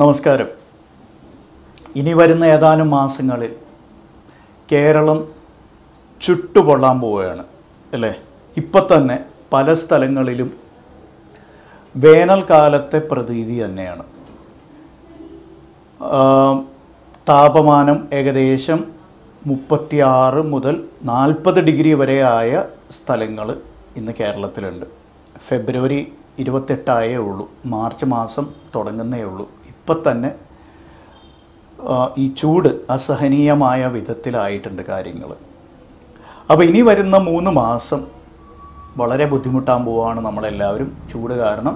നമസ്കാരം. ഇനി വരുന്ന ഏതാനും മാസങ്ങളിൽ കേരളം ചുട്ടുപൊള്ളാൻ പോവുകയാണ് അല്ലേ? ഇപ്പം തന്നെ പല സ്ഥലങ്ങളിലും വേനൽക്കാലത്തെ പ്രതീതി തന്നെയാണ്. താപമാനം ഏകദേശം മുപ്പത്തിയാറ് മുതൽ നാൽപ്പത് ഡിഗ്രി വരെ ആയ സ്ഥലങ്ങൾ ഇന്ന് കേരളത്തിലുണ്ട്. ഫെബ്രുവരി ഇരുപത്തെട്ടായേ ഉള്ളൂ. മാർച്ച് മാസം തുടങ്ങുന്നേ ഉള്ളൂ. ഇപ്പം തന്നെ ഈ ചൂട് അസഹനീയമായ വിധത്തിലായിട്ടുണ്ട് കാര്യങ്ങൾ അപ്പോൾ ഇനി വരുന്ന മൂന്ന് മാസം വളരെ ബുദ്ധിമുട്ടാൻ പോവുകയാണ് നമ്മളെല്ലാവരും ചൂട് കാരണം.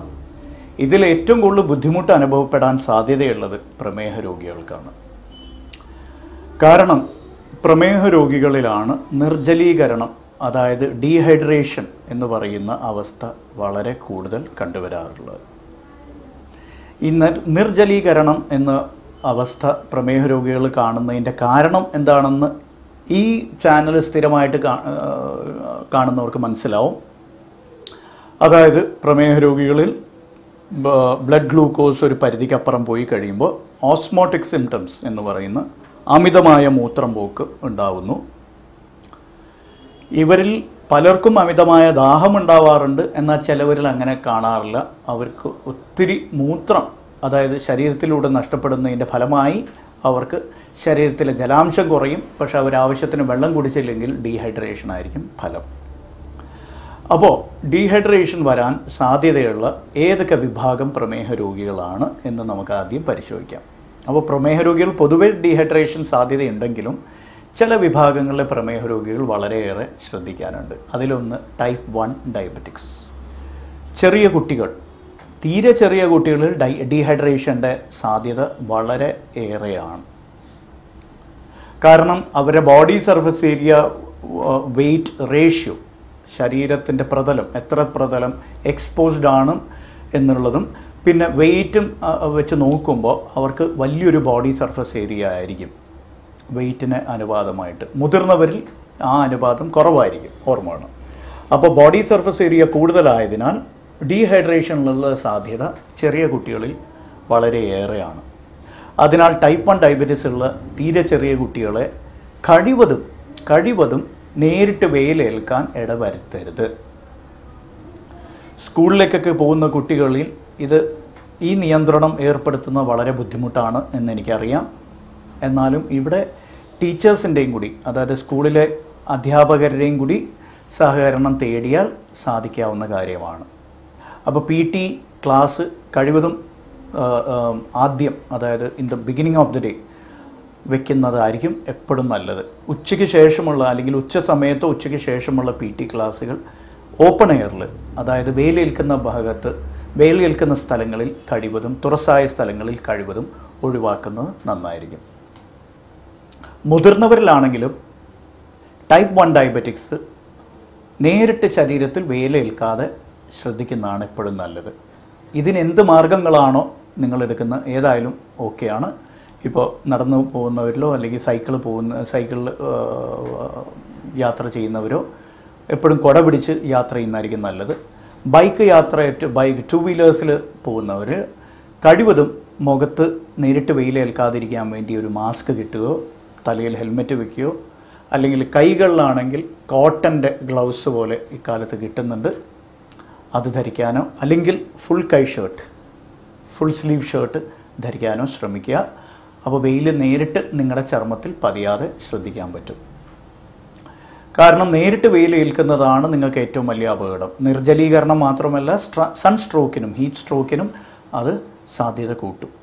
ഇതിൽ ഏറ്റവും കൂടുതൽ ബുദ്ധിമുട്ട് അനുഭവപ്പെടാൻ സാധ്യതയുള്ളത് പ്രമേഹ രോഗികൾക്കാണ്. കാരണം പ്രമേഹ രോഗികളിലാണ് നിർജലീകരണം അതായത് ഡീഹൈഡ്രേഷൻ എന്ന് പറയുന്ന അവസ്ഥ വളരെ കൂടുതൽ കണ്ടുവരാറുള്ളത്. ഈ നിർജലീകരണം എന്ന അവസ്ഥ പ്രമേഹ രോഗികൾ കാണുന്നതിന്റെ കാരണം എന്താണെന്ന് ഈ ചാനൽ സ്ഥിരമായിട്ട് കാണുന്നവർക്ക് മനസ്സിലാവും. അതായത് പ്രമേഹ രോഗികളിൽ ബ്ലഡ് ഗ്ലൂക്കോസ് ഒരു പരിധിക്കപ്പുറം പോയി കഴിയുമ്പോൾ ഓസ്മോട്ടിക് സിംറ്റംസ് എന്ന് പറയുന്ന അമിതമായ മൂത്രം പോക്ക് ഉണ്ടാവുന്നു. ഇവരിൽ പലർക്കും അമിതമായ ദാഹം ഉണ്ടാവാറുണ്ട് എന്നാൽ ചിലവരിൽ അങ്ങനെ കാണാറില്ല. അവർക്ക് ഒത്തിരി മൂത്രം അതായത് ശരീരത്തിലൂടെ നഷ്ടപ്പെടുന്നതിന്റെ ഫലമായി അവർക്ക് ശരീരത്തിലെ ജലാംശം കുറയും. പക്ഷെ അവർ ആവശ്യത്തിന് വെള്ളം കുടിച്ചില്ലെങ്കിൽ ഡീഹൈഡ്രേഷൻ ആയിരിക്കും ഫലം. അപ്പോൾ ഡീഹൈഡ്രേഷൻ വരാൻ സാധ്യതയുള്ള ഏതൊക്കെ വിഭാഗം പ്രമേഹ രോഗികളാണ് എന്ന് നമുക്ക് ആദ്യം പരിശോധിക്കാം. അപ്പോൾ പ്രമേഹ രോഗികൾ പൊതുവെ ഡീഹൈഡ്രേഷൻ സാധ്യതയുണ്ടെങ്കിലും ചില വിഭാഗങ്ങളിലെ പ്രമേഹ രോഗികൾ വളരെയേറെ ശ്രദ്ധിക്കാനുണ്ട്. അതിലൊന്ന് ടൈപ്പ് വൺ ഡയബറ്റിക്സ്. ചെറിയ കുട്ടികൾ തീരെ ചെറിയ കുട്ടികളിൽ ഡൈ ഡീഹൈഡ്രേഷന്റെ സാധ്യത വളരെ ഏറെയാണ്. കാരണം അവരുടെ body surface area weight ratio ശരീരത്തിന്റെ പ്രതലം എത്ര പ്രതലം എക്സ്പോസ്ഡ് ആണ് എന്നുള്ളതും പിന്നെ വെയിറ്റും വെച്ച് നോക്കുമ്പോൾ അവർക്ക് വലിയൊരു ബോഡി സർഫസ് ഏരിയ ആയിരിക്കും. വെയിറ്റിന് അനുപാതമായിട്ട്. മുതിർന്നവരിൽ ആ അനുപാതം കുറവായിരിക്കും ഹോർമോൺ അപ്പോൾ ബോഡി സർഫസ് ഏരിയ കൂടുതലായതിനാൽ ഡീഹൈഡ്രേഷനിലുള്ള സാധ്യത ചെറിയ കുട്ടികളിൽ വളരെയേറെയാണ്. അതിനാൽ ടൈപ്പ് വൺ ഡയബറ്റീസ് ഉള്ള തീരെ ചെറിയ കുട്ടികളെ കഴിവതും കഴിവതും നേരിട്ട് വെയിലേൽക്കാൻ ഇടവരുത്തരുത്. സ്കൂളിലേക്കൊക്കെ പോകുന്ന കുട്ടികളിൽ ഇത് ഈ നിയന്ത്രണം ഏർപ്പെടുത്തുന്ന വളരെ ബുദ്ധിമുട്ടാണ് എന്നെനിക്കറിയാം. എന്നാലും ഇവിടെ ടീച്ചേഴ്സിന്റെയും കൂടി അതായത് സ്കൂളിലെ അധ്യാപകരുടെയും കൂടി സഹകരണം തേടിയാൽ സാധിക്കാവുന്ന കാര്യമാണ്. അപ്പോൾ പി ടി ക്ലാസ് കഴിവതും ആദ്യം അതായത് in the beginning of the day വെക്കുന്നതായിരിക്കും എപ്പോഴും നല്ലത്. ഉച്ചയ്ക്ക് ശേഷമുള്ള അല്ലെങ്കിൽ ഉച്ച സമയത്തോ ഉച്ചയ്ക്ക് ശേഷമുള്ള പി ടി ക്ലാസ്സുകൾ ഓപ്പൺ എയറിൽ അതായത് വെയിലേൽക്കുന്ന ഭാഗത്ത് വെയിലേൽക്കുന്ന സ്ഥലങ്ങളിൽ കഴിവതും തുറസായ സ്ഥലങ്ങളിൽ കഴിവതും ഒഴിവാക്കുന്നത് നന്നായിരിക്കും. മുതിർന്നവരിലാണെങ്കിലും ടൈപ്പ് വൺ ഡയബറ്റിക്സ് നേരിട്ട് ശരീരത്തിൽ വേലേൽക്കാതെ ശ്രദ്ധിക്കുന്നതാണ് എപ്പോഴും നല്ലത്. ഇതിനെന്ത് മാർഗങ്ങളാണോ നിങ്ങൾ എടുക്കുന്നത് ഏതായാലും ഓക്കെയാണ് ഇപ്പോൾ നടന്നു പോകുന്നവരിലോ അല്ലെങ്കിൽ സൈക്കിൾ പോകുന്ന സൈക്കിളിൽ യാത്ര ചെയ്യുന്നവരോ എപ്പോഴും കുട പിടിച്ച് യാത്ര ചെയ്യുന്നതായിരിക്കും നല്ലത്. ബൈക്ക് യാത്ര ബൈക്ക് ടു വീലേഴ്സിൽ പോകുന്നവർ കഴിവതും മുഖത്ത് നേരിട്ട് വെയിലേൽക്കാതിരിക്കാൻ വേണ്ടി ഒരു മാസ്ക് കിട്ടുകയോ തലയിൽ ഹെൽമെറ്റ് വെക്കുകയോ അല്ലെങ്കിൽ കൈകളിലാണെങ്കിൽ കോട്ടന്റെ ഗ്ലൗസ് പോലെ ഇക്കാലത്ത് കിട്ടുന്നുണ്ട്. അത് ധരിക്കാനോ അല്ലെങ്കിൽ ഫുൾ കൈ ഷർട്ട് ഫുൾ സ്ലീവ് ഷർട്ട് ധരിക്കാനോ ശ്രമിക്കുക. അപ്പോൾ വെയിൽ നേരിട്ട് നിങ്ങളുടെ ചർമ്മത്തിൽ പതിയാതെ ശ്രദ്ധിക്കാൻ പറ്റും. കാരണം നേരിട്ട് വെയിൽ ഏൽക്കുന്നതാണ് നിങ്ങൾക്ക് ഏറ്റവും വലിയ അപകടം. നിർജലീകരണം മാത്രമല്ല സൺ സ്ട്രോക്കിനും ഹീറ്റ് സ്ട്രോക്കിനും അത് സാധ്യത കൂട്ടും.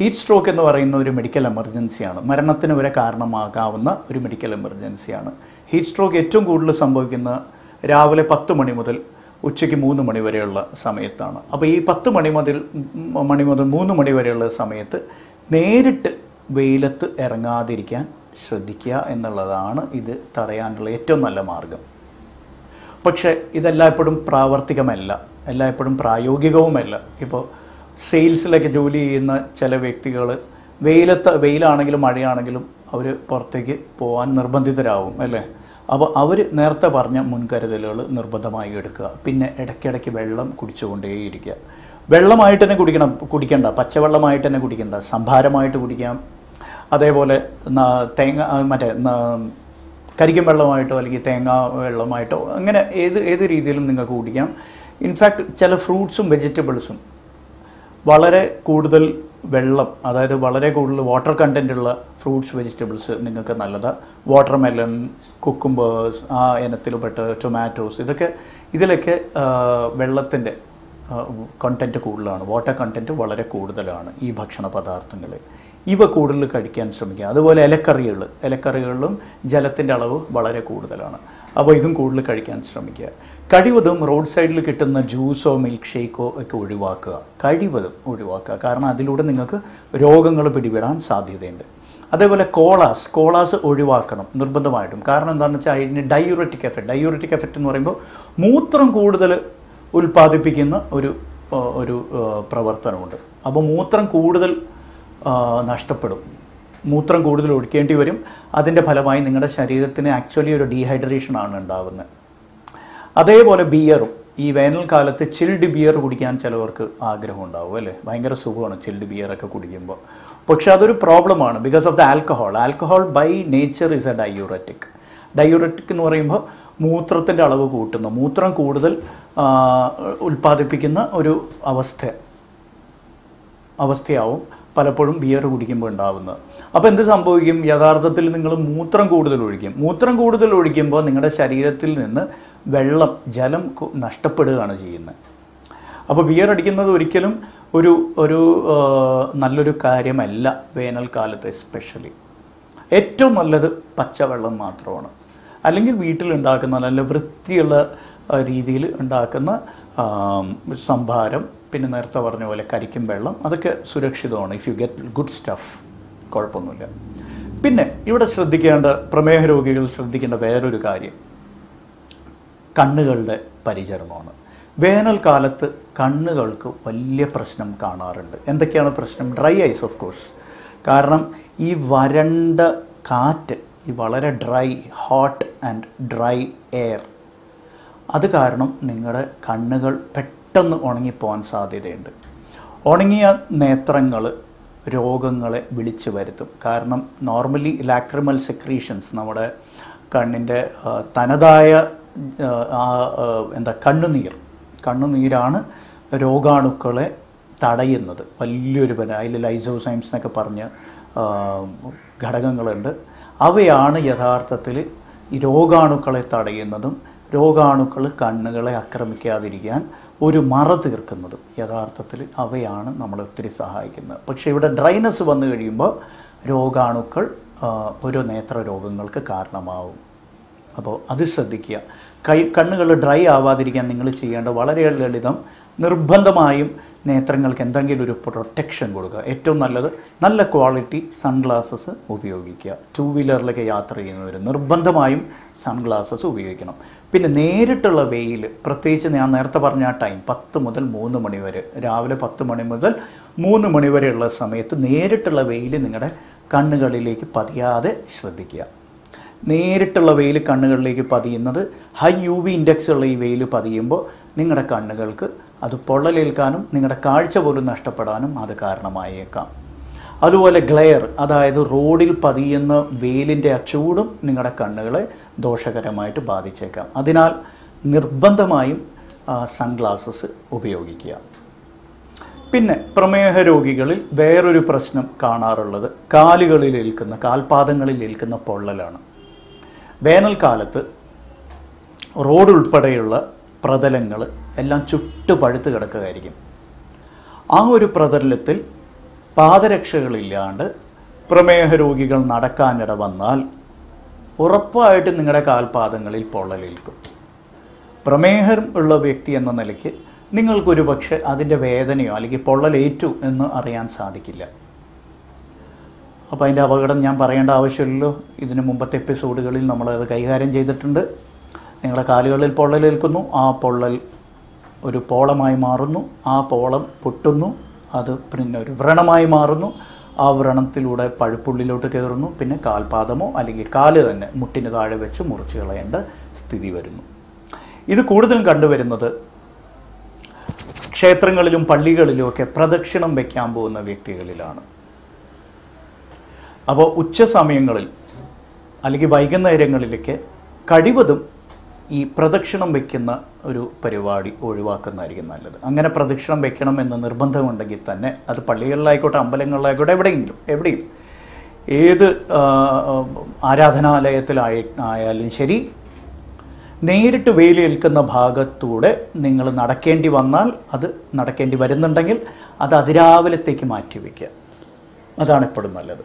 ഹീറ്റ് സ്ട്രോക്ക് എന്ന് പറയുന്ന ഒരു മെഡിക്കൽ എമർജൻസിയാണ്. മരണത്തിന് വരെ കാരണമാകാവുന്ന ഒരു മെഡിക്കൽ എമർജൻസിയാണ്. ഹീറ്റ് സ്ട്രോക്ക് ഏറ്റവും കൂടുതൽ സംഭവിക്കുന്ന രാവിലെ പത്ത് മണി മുതൽ ഉച്ചയ്ക്ക് മൂന്ന് മണി വരെയുള്ള സമയത്താണ്. അപ്പോൾ ഈ പത്ത് മണി മുതൽ മണി മുതൽ മൂന്ന് മണി വരെയുള്ള സമയത്ത് നേരിട്ട് വെയിലത്ത് ഇറങ്ങാതിരിക്കാൻ ശ്രദ്ധിക്കുക എന്നുള്ളതാണ് ഇത് തടയാനുള്ള ഏറ്റവും നല്ല മാർഗം. പക്ഷേ ഇതെല്ലായ്പ്പോഴും പ്രാവർത്തികമല്ല. എല്ലായ്പ്പോഴും പ്രായോഗികവുമല്ല. ഇപ്പോൾ സെയിൽസിലൊക്കെ ജോലി ചെയ്യുന്ന ചില വ്യക്തികൾ വെയിലത്ത് വെയിലാണെങ്കിലും മഴയാണെങ്കിലും അവർ പുറത്തേക്ക് പോകാൻ നിർബന്ധിതരാകും അല്ലേ? അപ്പോൾ അവർ നേരത്തെ പറഞ്ഞ മുൻകരുതലുകൾ നിർബന്ധമായി എടുക്കുക. പിന്നെ ഇടയ്ക്കിടയ്ക്ക് വെള്ളം കുടിച്ചുകൊണ്ടേയിരിക്കുക. വെള്ളമായിട്ട് തന്നെ കുടിക്കണം കുടിക്കേണ്ട. പച്ചവെള്ളമായിട്ട് തന്നെ കുടിക്കണ്ട. സംഭാരമായിട്ട് കുടിക്കാം. അതേപോലെ തേങ്ങ മറ്റേ കരിക്കും വെള്ളമായിട്ടോ അല്ലെങ്കിൽ തേങ്ങ വെള്ളമായിട്ടോ അങ്ങനെ ഏത് ഏത് രീതിയിലും നിങ്ങൾക്ക് കുടിക്കാം. ഇൻഫാക്ട് ചില ഫ്രൂട്ട്സും വെജിറ്റബിൾസും വളരെ കൂടുതൽ വെള്ളം അതായത് വളരെ കൂടുതൽ വാട്ടർ കണ്ടന്റ് ഉള്ള ഫ്രൂട്ട്സ് വെജിറ്റബിൾസ് നിങ്ങൾക്ക് നല്ലതാണ് വാട്ടർ മെലൺ കുക്കുംബേഴ്സ് ആ ഇനത്തിൽപ്പെട്ട ടൊമാറ്റോസ് ഇതൊക്കെ ഇതിലൊക്കെ വെള്ളത്തിന്റെ കണ്ടന്റ് കൂടുതലാണ്. വാട്ടർ കണ്ടന്റ് വളരെ കൂടുതലാണ് ഈ ഭക്ഷണ പദാർത്ഥങ്ങളിൽ ഇവ കൂടുതൽ കഴിക്കാൻ ശ്രമിക്കുക. അതുപോലെ ഇലക്കറികൾ ഇലക്കറികളിലും ജലത്തിന്റെ അളവ് വളരെ കൂടുതലാണ്. അപ്പോൾ ഇതും കൂടുതൽ കഴിക്കാൻ ശ്രമിക്കുക. കഴിവതും റോഡ് സൈഡിൽ കിട്ടുന്ന ജ്യൂസോ മിൽക്ക് ഷേക്കോ ഒക്കെ ഒഴിവാക്കുക. കഴിവതും ഒഴിവാക്കുക. കാരണം അതിലൂടെ നിങ്ങൾക്ക് രോഗങ്ങൾ പിടിപെടാൻ സാധ്യതയുണ്ട്. അതേപോലെ കോളാസ് കോളാസ് ഒഴിവാക്കണം നിർബന്ധമായിട്ടും. കാരണം എന്താണെന്ന് വെച്ചാൽ അതിന് ഡയൂററ്റിക് എഫക്റ്റ് ഡയൂററ്റിക് എഫക്റ്റ് എന്ന് പറയുമ്പോൾ മൂത്രം കൂടുതൽ ഉൽപ്പാദിപ്പിക്കുന്ന ഒരു ഒരു പ്രവർത്തനമുണ്ട്. അപ്പോൾ മൂത്രം കൂടുതൽ നഷ്ടപ്പെടും. മൂത്രം കൂടുതൽ ഒഴിക്കേണ്ടി വരും. അതിന്റെ ഫലമായി നിങ്ങളുടെ ശരീരത്തിന് ആക്ച്വലി ഒരു ഡീഹൈഡ്രേഷനാണ് ഉണ്ടാകുന്നത് അതേപോലെ ബിയറും ഈ വേനൽക്കാലത്ത് ചിൽഡ് ബിയർ കുടിക്കാൻ ചിലവർക്ക് ആഗ്രഹം ഉണ്ടാവും അല്ലേ? ഭയങ്കര സുഖമാണ് ചിൽഡ് ബിയറൊക്കെ കുടിക്കുമ്പോൾ. പക്ഷേ അതൊരു പ്രോബ്ലമാണ് because of the alcohol alcohol by nature is a diuretic diuretic എന്ന് പറയുമ്പോൾ മൂത്രത്തിന്റെ അളവ് കൂട്ടുന്നു. മൂത്രം കൂടുതൽ ഉൽപ്പാദിപ്പിക്കുന്ന ഒരു അവസ്ഥ അവസ്ഥയാവും. പലപ്പോഴും ബിയർ കുടിക്കുമ്പോൾ ഉണ്ടാവുന്നത്. അപ്പോൾ എന്ത് സംഭവിക്കും? യഥാർത്ഥത്തിൽ നിങ്ങൾ മൂത്രം കൂടുതൽ ഒഴിക്കും. മൂത്രം കൂടുതൽ ഒഴിക്കുമ്പോൾ നിങ്ങളുടെ ശരീരത്തിൽ നിന്ന് വെള്ളം ജലം നഷ്ടപ്പെടുകയാണ് ചെയ്യുന്നത്. അപ്പോൾ ബിയർ അടിക്കുന്നത് ഒരിക്കലും ഒരു ഒരു നല്ലൊരു കാര്യമല്ല വേനൽക്കാലത്ത് എസ്പെഷ്യലി ഏറ്റവും നല്ലത് പച്ചവെള്ളം മാത്രമാണ്. അല്ലെങ്കിൽ വീട്ടിലുണ്ടാക്കുന്ന നല്ല വൃത്തിയുള്ള രീതിയിൽ ഉണ്ടാക്കുന്ന സംഭാരം പിന്നെ നേരത്തെ പറഞ്ഞ പോലെ കരിക്കും വെള്ളം അതൊക്കെ സുരക്ഷിതമാണ്. If you get good stuff കുഴപ്പമൊന്നുമില്ല. പിന്നെ ഇവിടെ ശ്രദ്ധിക്കേണ്ട പ്രമേഹ രോഗികൾ ശ്രദ്ധിക്കേണ്ട വേറൊരു കാര്യം. കണ്ണുകളുടെ പരിചരണമാണ്. വേനൽക്കാലത്ത് കണ്ണുകൾക്ക് വലിയ പ്രശ്നം കാണാറുണ്ട്. എന്തൊക്കെയാണ് പ്രശ്നം? ഡ്രൈ ഐസ് ഓഫ് കോഴ്സ് കാരണം ഈ വരണ്ട കാറ്റ് ഈ വളരെ dry hot and dry air അത് കാരണം നിങ്ങളുടെ കണ്ണുകൾ പെട്ടെന്ന് ഉണങ്ങിപ്പോകാൻ സാധ്യതയുണ്ട്. ഉണങ്ങിയ നേത്രങ്ങൾ രോഗങ്ങളെ വിളിച്ചു വരുത്തും. കാരണം നോർമലി ലാക്രിമൽ സെക്രീഷൻസ് നമ്മുടെ കണ്ണിന്റെ തനതായ എന്താ കണ്ണുനീർ. കണ്ണുനീരാണ് രോഗാണുക്കളെ തടയുന്നത്. വലിയൊരു പല അതിൽ ലൈസോസൈംസ് എന്നൊക്കെ പറഞ്ഞ് ഘടകങ്ങളുണ്ട്. അവയാണ് യഥാർത്ഥത്തിൽ ഈ രോഗാണുക്കളെ തടയുന്നതും രോഗാണുക്കൾ കണ്ണുകളെ ആക്രമിക്കാതിരിക്കാൻ ഒരു മറ തീർക്കുന്നതും യഥാർത്ഥത്തിൽ അവയാണ് നമ്മൾ ഒത്തിരി സഹായിക്കുന്നത്. പക്ഷേ ഇവിടെ ഡ്രൈനസ് വന്നു കഴിയുമ്പോൾ രോഗാണുക്കൾ ഓരോ നേത്ര രോഗങ്ങൾക്ക് കാരണമാവും. അപ്പോൾ അത് ശ്രദ്ധിക്കുക. കൈ കണ്ണുകൾ ഡ്രൈ ആവാതിരിക്കാൻ നിങ്ങൾ ചെയ്യേണ്ട വളരെ ലളിതം നിർബന്ധമായും നേത്രങ്ങൾക്ക് എന്തെങ്കിലും ഒരു പ്രൊട്ടക്ഷൻ കൊടുക്കുക. ഏറ്റവും നല്ലത് നല്ല ക്വാളിറ്റി സൺഗ്ലാസസ് ഉപയോഗിക്കുക. ടൂ വീലറിലൊക്കെ യാത്ര ചെയ്യുന്നവർ നിർബന്ധമായും സൺഗ്ലാസസ് ഉപയോഗിക്കണം. പിന്നെ നേരിട്ടുള്ള വെയിൽ പ്രത്യേകിച്ച് ഞാൻ നേരത്തെ പറഞ്ഞ ആ ടൈം പത്ത് മുതൽ മൂന്ന് മണി വരെ രാവിലെ പത്ത് മണി മുതൽ മൂന്ന് മണി വരെയുള്ള സമയത്ത് നേരിട്ടുള്ള വെയിൽ നിങ്ങളുടെ കണ്ണുകളിലേക്ക് പതിയാതെ ശ്രദ്ധിക്കുക. നേരിട്ടുള്ള വെയിൽ കണ്ണുകളിലേക്ക് പതിയുന്നത് ഹൈ യു വി ഇൻഡെക്സ് ഉള്ള ഈ വെയിൽ പതിയുമ്പോൾ നിങ്ങളുടെ കണ്ണുകൾക്ക് അത് പൊള്ളലേൽക്കാനും നിങ്ങളുടെ കാഴ്ച പോലും നഷ്ടപ്പെടാനും അത് കാരണമായേക്കാം. അതുപോലെ ഗ്ലെയർ അതായത് റോഡിൽ പതിയുന്ന വെയിലിന്റെ ആ ചൂടും നിങ്ങളുടെ കണ്ണുകളെ ദോഷകരമായിട്ട് ബാധിച്ചേക്കാം. അതിനാൽ നിർബന്ധമായും സൺഗ്ലാസസ് ഉപയോഗിക്കുക. പിന്നെ പ്രമേഹ രോഗികളിൽ വേറൊരു പ്രശ്നം കാണാറുള്ളത് കാലുകളിൽ ഏൽക്കുന്ന കാൽപാദങ്ങളിൽ ഏൽക്കുന്ന പൊള്ളലാണ്. വേനൽക്കാലത്ത് റോഡ് ഉൾപ്പെടെയുള്ള പ്രതലങ്ങൾ എല്ലാം ചുട്ടു പഴുത്ത് കിടക്കുകയായിരിക്കും. ആ ഒരു പ്രതലത്തിൽ പാദരക്ഷകളില്ലാണ്ട് പ്രമേഹ രോഗികൾ നടക്കാനിട വന്നാൽ ഉറപ്പായിട്ട് നിങ്ങളുടെ കാൽപാദങ്ങളിൽ പൊള്ളലേൽക്കും പ്രമേഹം ഉള്ള വ്യക്തി എന്ന നിലയ്ക്ക് നിങ്ങൾക്കൊരു പക്ഷെ അതിന്റെ വേദനയോ അല്ലെങ്കിൽ പൊള്ളലേറ്റു എന്ന് അറിയാൻ സാധിക്കില്ല. അപ്പോൾ അതിന്റെ അപകടം ഞാൻ പറയേണ്ട ആവശ്യമില്ലല്ലോ. ഇതിനു മുമ്പത്തെ എപ്പിസോഡുകളിൽ നമ്മളത് കൈകാര്യം ചെയ്തിട്ടുണ്ട്. നിങ്ങളുടെ കാലുകളിൽ പൊള്ളലേൽക്കുന്നു ആ പൊള്ളൽ ഒരു പോളമായി മാറുന്നു. ആ പോളം പൊട്ടുന്നു. അത് പിന്നെ ഒരു വ്രണമായി മാറുന്നു. ആ വ്രണത്തിലൂടെ പഴുപ്പുള്ളിലോട്ട് കയറുന്നു. പിന്നെ കാൽപാദമോ അല്ലെങ്കിൽ കാൽ തന്നെ മുട്ടിന് താഴെ വെച്ച് മുറിച്ച് കളയേണ്ട സ്ഥിതി വരുന്നു. ഇത് കൂടുതലും കണ്ടുവരുന്നത് ക്ഷേത്രങ്ങളിലും പള്ളികളിലും ഒക്കെ പ്രദക്ഷിണം വയ്ക്കാൻ പോകുന്ന വ്യക്തികളിലാണ്. അപ്പോൾ ഉച്ച സമയങ്ങളിൽ അല്ലെങ്കിൽ വൈകുന്നേരങ്ങളിലൊക്കെ കഴിവതും ഈ പ്രദക്ഷിണം വയ്ക്കുന്ന ഒരു പരിപാടി ഒഴിവാക്കുന്നതായിരിക്കും നല്ലത്. അങ്ങനെ പ്രദക്ഷിണം വെക്കണം എന്ന് നിർബന്ധമുണ്ടെങ്കിൽ തന്നെ അത് പള്ളികളിലായിക്കോട്ടെ അമ്പലങ്ങളിലായിക്കോട്ടെ എവിടെയെങ്കിലും എവിടെയും ഏത് ആരാധനാലയത്തിലായി ആയാലും ശരി നേരിട്ട് വെയിലേൽക്കുന്ന ഭാഗത്തൂടെ നിങ്ങൾ നടക്കേണ്ടി വന്നാൽ അത് നടക്കേണ്ടി വരുന്നുണ്ടെങ്കിൽ അത് അതിരാവിലത്തേക്ക് മാറ്റി വയ്ക്കുക അതാണ് എപ്പോഴും നല്ലത്.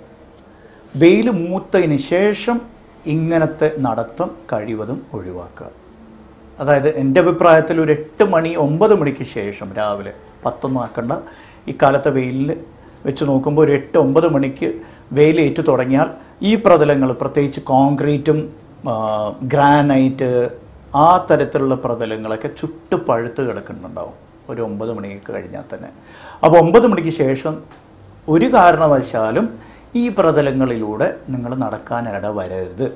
വെയിൽ മൂത്തതിന് ശേഷം ഇങ്ങനത്തെ നടത്തം കഴിവതും ഒഴിവാക്കുക. അതായത് എന്റെ അഭിപ്രായത്തിൽ ഒരു എട്ട് മണി ഒമ്പത് മണിക്ക് ശേഷം രാവിലെ പത്തൊന്നും ആക്കണ്ട. ഇക്കാലത്തെ വെയിലിൽ വെച്ച് നോക്കുമ്പോൾ ഒരു എട്ട് ഒമ്പത് മണിക്ക് വെയിലേറ്റ് തുടങ്ങിയാൽ ഈ പ്രതലങ്ങൾ പ്രത്യേകിച്ച് കോൺക്രീറ്റും ഗ്രാനൈറ്റ് ആ തരത്തിലുള്ള പ്രതലങ്ങളൊക്കെ ചുട്ട് പഴുത്ത് കിടക്കുന്നുണ്ടാവും. ഒരു ഒമ്പത് മണിക്ക് കഴിഞ്ഞാൽ തന്നെ. അപ്പോൾ ഒമ്പത് മണിക്ക് ശേഷം ഒരു കാരണവശാലും ഈ പ്രതലങ്ങളിലൂടെ നിങ്ങൾ നടക്കാൻ ഇടവരരുത്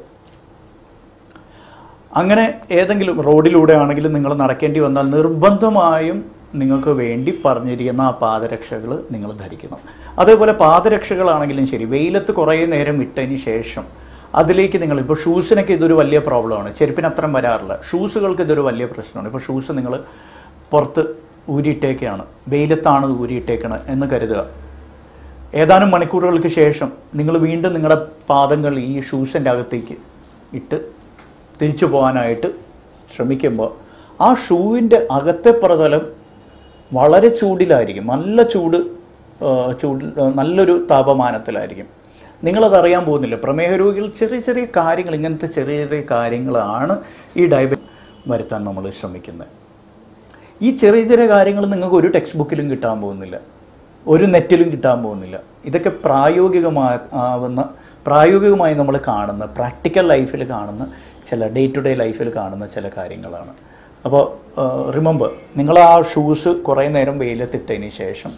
അങ്ങനെ ഏതെങ്കിലും റോഡിലൂടെ ആണെങ്കിലും നിങ്ങൾ നടക്കേണ്ടി വന്നാൽ നിർബന്ധമായും നിങ്ങൾക്ക് വേണ്ടി പറഞ്ഞിരിക്കുന്ന ആ പാദരക്ഷകൾ നിങ്ങൾ ധരിക്കണം. അതേപോലെ പാദരക്ഷകളാണെങ്കിലും ശരി വെയിലത്ത് കുറേ നേരം ഇട്ടതിന് ശേഷം അതിലേക്ക് നിങ്ങൾ ഇപ്പോൾ ഷൂസിനൊക്കെ ഇതൊരു വലിയ പ്രോബ്ലമാണ്. ചെരുപ്പിന് അത്രയും വരാറില്ല. ഷൂസുകൾക്ക് ഇതൊരു വലിയ പ്രശ്നമാണ്. ഇപ്പോൾ ഷൂസ് നിങ്ങൾ പുറത്ത് ഊരിയിട്ടേക്കാണ്. വെയിലത്താണ് ഊരിയിട്ടേക്കണത് എന്ന് കരുതുക. ഏതാനും മണിക്കൂറുകൾക്ക് ശേഷം നിങ്ങൾ വീണ്ടും നിങ്ങളുടെ പാദങ്ങൾ ഈ ഷൂസിന്റെ അകത്തേക്ക് ഇട്ട് തിരിച്ചു പോകാനായിട്ട് ശ്രമിക്കുമ്പോൾ ആ ഷൂവിന്റെ അകത്തെ പ്രതലം വളരെ ചൂടിലായിരിക്കും. നല്ല ചൂട് ചൂട് നല്ലൊരു താപമാനത്തിലായിരിക്കും. നിങ്ങളതറിയാൻ പോകുന്നില്ല. പ്രമേഹ രോഗികൾ ചെറിയ ചെറിയ കാര്യങ്ങൾ ഇങ്ങനത്തെ ചെറിയ ചെറിയ കാര്യങ്ങളാണ് ഈ ഡയബറ്റ് വരുത്താൻ നമ്മൾ ശ്രമിക്കുന്നത്. ഈ ചെറിയ ചെറിയ കാര്യങ്ങൾ നിങ്ങൾക്ക് ഒരു ടെക്സ്റ്റ് ബുക്കിലും കിട്ടാൻ പോകുന്നില്ല. ഒരു നെറ്റിലും കിട്ടാൻ പോകുന്നില്ല. ഇതൊക്കെ പ്രായോഗികമാവുന്ന പ്രായോഗികമായി നമ്മൾ കാണുന്ന പ്രാക്ടിക്കൽ ലൈഫിൽ കാണുന്ന ചില ഡേ ടു ഡേ ലൈഫിൽ കാണുന്ന ചില കാര്യങ്ങളാണ്. അപ്പോൾ റിമെമ്പർ നിങ്ങൾ ആ ഷൂസ് കുറേ നേരം വെയിലത്തിട്ടതിന് ശേഷം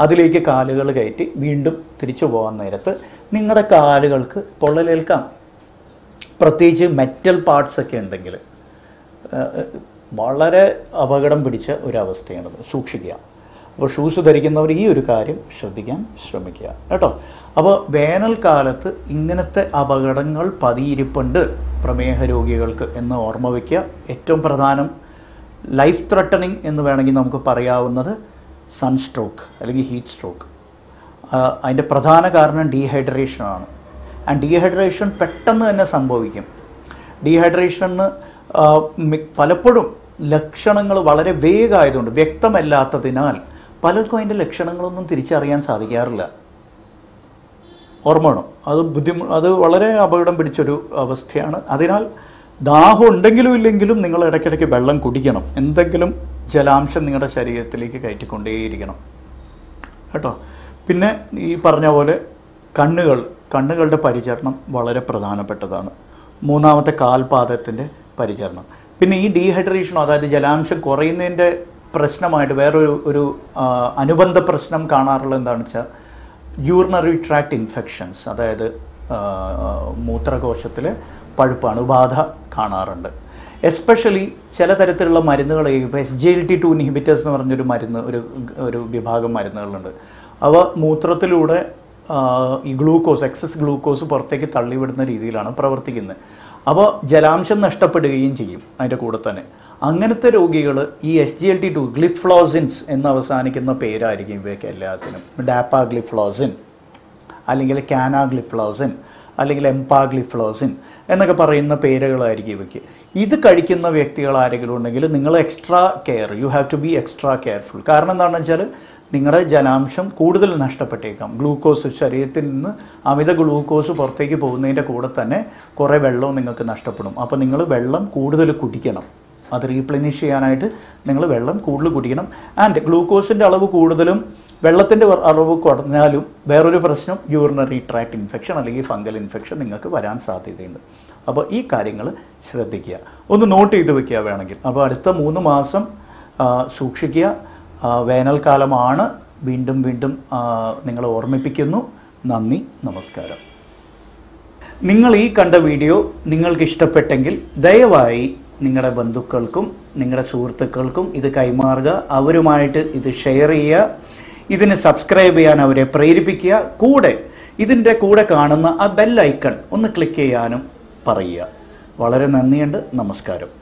അതിലേക്ക് കാലുകൾ കയറ്റി വീണ്ടും തിരിച്ചു പോകാൻ നേരത്ത് നിങ്ങളുടെ കാലുകൾക്ക് പൊള്ളലേൽക്കാം. പ്രത്യേകിച്ച് മെറ്റൽ പാർട്സ് ഒക്കെ ഉണ്ടെങ്കിൽ വളരെ അപകടം പിടിച്ച ഒരവസ്ഥയാണത് സൂക്ഷിക്കുക. അപ്പോൾ ഷൂസ് ധരിക്കുന്നവർ ഈ ഒരു കാര്യം ശ്രദ്ധിക്കാൻ ശ്രമിക്കുക കേട്ടോ. അപ്പോൾ വേനൽക്കാലത്ത് ഇങ്ങനത്തെ അപകടങ്ങൾ പതിയിരിപ്പുണ്ട് പ്രമേഹ രോഗികൾക്ക് എന്ന് ഓർമ്മ വയ്ക്കുക ഏറ്റവും പ്രധാനം ലൈഫ് ത്രട്ടണിങ് എന്ന് വേണമെങ്കിൽ നമുക്ക് പറയാവുന്നത് സൺസ്ട്രോക്ക് അല്ലെങ്കിൽ ഹീറ്റ് സ്ട്രോക്ക് അതിന്റെ പ്രധാന കാരണം ഡീഹൈഡ്രേഷനാണ് ആൻഡ് ഡീഹൈഡ്രേഷൻ പെട്ടെന്ന് തന്നെ സംഭവിക്കും. ഡീഹൈഡ്രേഷന് പലപ്പോഴും ലക്ഷണങ്ങൾ വളരെ വേഗമായതുകൊണ്ട് വ്യക്തമല്ലാത്തതിനാൽ പലർക്കും അതിന്റെ ലക്ഷണങ്ങളൊന്നും തിരിച്ചറിയാൻ സാധിക്കാറില്ല. ഓർമ്മ വേണം അത് ബുദ്ധിമു അത് വളരെ അപകടം പിടിച്ചൊരു അവസ്ഥയാണ്. അതിനാൽ ദാഹം ഉണ്ടെങ്കിലും ഇല്ലെങ്കിലും നിങ്ങൾ ഇടയ്ക്കിടയ്ക്ക് വെള്ളം കുടിക്കണം. എന്തെങ്കിലും ജലാംശം നിങ്ങളുടെ ശരീരത്തിലേക്ക് കയറ്റിക്കൊണ്ടേയിരിക്കണം. കേട്ടോ? പിന്നെ ഈ പറഞ്ഞ പോലെ കണ്ണുകൾ കണ്ണുകളുടെ പരിചരണം വളരെ പ്രധാനപ്പെട്ടതാണ്. മൂന്നാമത്തെ കാൽപാദത്തിന്റെ പരിചരണം. പിന്നെ ഈ ഡീഹൈഡ്രേഷനോ അതായത് ജലാംശം കുറയുന്നതിന്റെ പ്രശ്നമായിട്ട് വേറൊരു ഒരു അനുബന്ധ പ്രശ്നം കാണാറുള്ളത് എന്താണെന്ന് വെച്ചാൽ യൂറിനറി ട്രാക്ട് ഇൻഫെക്ഷൻസ് അതായത് മൂത്രകോശത്തിൽ പഴുപ്പ് അണുബാധ കാണാറുണ്ട്. എസ്പെഷ്യലി ചില തരത്തിലുള്ള മരുന്നുകൾ ഇപ്പോൾ S G L T two inhibitors എന്ന് പറഞ്ഞൊരു മരുന്ന് ഒരു ഒരു വിഭാഗം മരുന്നുകളുണ്ട്. അവ മൂത്രത്തിലൂടെ ഈ ഗ്ലൂക്കോസ് എക്സസ് ഗ്ലൂക്കോസ് പുറത്തേക്ക് തള്ളിവിടുന്ന രീതിയിലാണ് പ്രവർത്തിക്കുന്നത്. അപ്പോൾ ജലാംശം നഷ്ടപ്പെടുകയും ചെയ്യും അതിന്റെ കൂടെ തന്നെ. അങ്ങനത്തെ രോഗികൾ ഈ S G L T two gliflozins എന്ന് അവസാനിക്കുന്ന പേരായിരിക്കും ഇവയൊക്കെ എല്ലാത്തിനും. ഡാപ്പാഗ്ലിഫ്ലോസിൻ അല്ലെങ്കിൽ കാനാഗ്ലിഫ്ലോസിൻ അല്ലെങ്കിൽ എംപാഗ്ലിഫ്ലോസിൻ എന്നൊക്കെ പറയുന്ന പേരുകളായിരിക്കും ഇവയ്ക്ക്. ഇത് കഴിക്കുന്ന വ്യക്തികൾ ആരെങ്കിലും ഉണ്ടെങ്കിൽ നിങ്ങൾ extra care you have to be extra careful കാരണം എന്താണെന്ന് വെച്ചാൽ നിങ്ങളുടെ ജലാംശം കൂടുതൽ നഷ്ടപ്പെട്ടേക്കാം. ഗ്ലൂക്കോസ് ശരീരത്തിൽ നിന്ന് അമിത ഗ്ലൂക്കോസ് പുറത്തേക്ക് പോകുന്നതിന്റെ കൂടെ തന്നെ കുറേ വെള്ളവും നിങ്ങൾക്ക് നഷ്ടപ്പെടും. അപ്പോൾ നിങ്ങൾ വെള്ളം കൂടുതൽ കുടിക്കണം. അത് റീപ്ലനിഷ് ചെയ്യാനായിട്ട് നിങ്ങൾ വെള്ളം കൂടുതൽ കുടിക്കണം. ആൻഡ് ഗ്ലൂക്കോസിന്റെ അളവ് കൂടുതലും വെള്ളത്തിന്റെ അളവ് കുറഞ്ഞാലും വേറൊരു പ്രശ്നം യൂറിനറി ട്രാക്ട് ഇൻഫെക്ഷൻ അല്ലെങ്കിൽ ഫംഗൽ ഇൻഫെക്ഷൻ നിങ്ങൾക്ക് വരാൻ സാധ്യതയുണ്ട്. അപ്പോൾ ഈ കാര്യങ്ങൾ ശ്രദ്ധിക്കുക. ഒന്ന് നോട്ട് ചെയ്ത് വെക്കുക വേണമെങ്കിൽ. അപ്പോൾ അടുത്ത മൂന്ന് മാസം സൂക്ഷിക്കുക. വേനൽക്കാലമാണ്. വീണ്ടും വീണ്ടും നിങ്ങൾ ഓർമ്മിപ്പിക്കുന്നു. നന്ദി നമസ്കാരം. നിങ്ങൾ ഈ കണ്ട വീഡിയോ നിങ്ങൾക്ക് ഇഷ്ടപ്പെട്ടെങ്കിൽ ദയവായി നിങ്ങളുടെ ബന്ധുക്കൾക്കും നിങ്ങളുടെ സുഹൃത്തുക്കൾക്കും ഇത് കൈമാറുക. അവരുമായിട്ട് ഇത് ഷെയർ ചെയ്യുക. ഇതിന് സബ്സ്ക്രൈബ് ചെയ്യാൻ അവരെ പ്രേരിപ്പിക്കുക. കൂടെ ഇതിന്റെ കൂടെ കാണുന്ന ആ ബെൽ ഐക്കൺ ഒന്ന് ക്ലിക്ക് ചെയ്യാനും പറയുക. വളരെ നന്ദിയുണ്ട്. നമസ്കാരം.